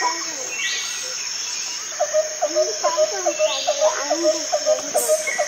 I'm just